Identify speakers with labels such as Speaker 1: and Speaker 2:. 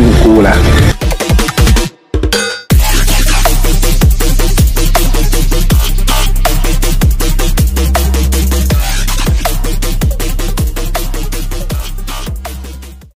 Speaker 1: 无辜了。